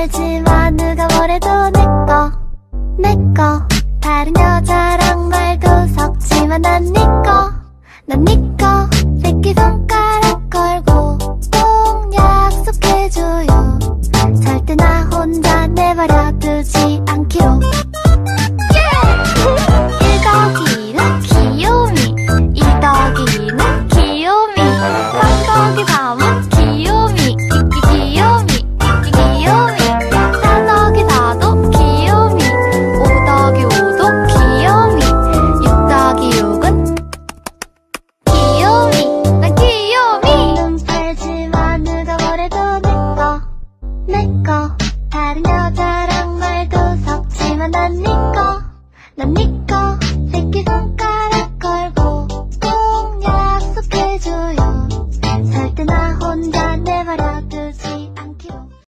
알지만 누가 뭐래도 내꺼 내꺼 다른 여자랑 말도 섞지만 난 네 니꺼 난 네 니꺼 새끼 손가락 걸고 꼭 약속해줘요. 절대 나 혼자 내버려 두지 않기로. 예! yeah! 더기는 귀요미 2더기 2는 귀요미. 3더기 3은 내꺼 다른 여자랑 말도 섞지만 난네거난네거.